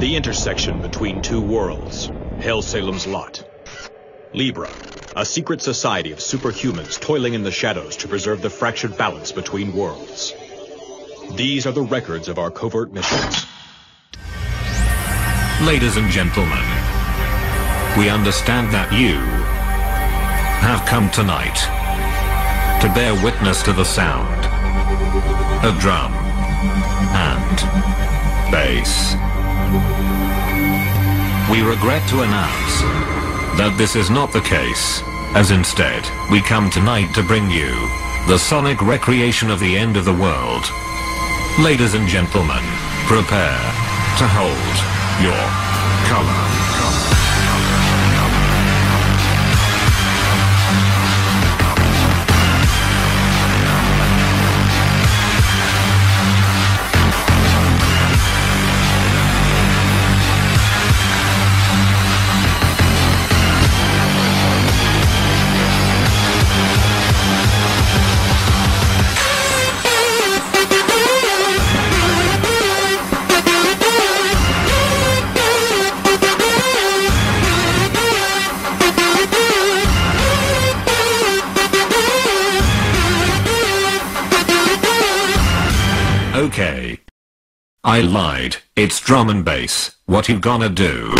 The intersection between two worlds. Hellsalem's Lot. Libra, a secret society of superhumans toiling in the shadows to preserve the fractured balance between worlds. These are the records of our covert missions. Ladies and gentlemen, we understand that you have come tonight to bear witness to the sound of drum and bass. We regret to announce that this is not the case, as instead, we come tonight to bring you the sonic recreation of the end of the world. Ladies and gentlemen, prepare to hold your color. Okay. I lied. It's drum and bass. What you gonna do?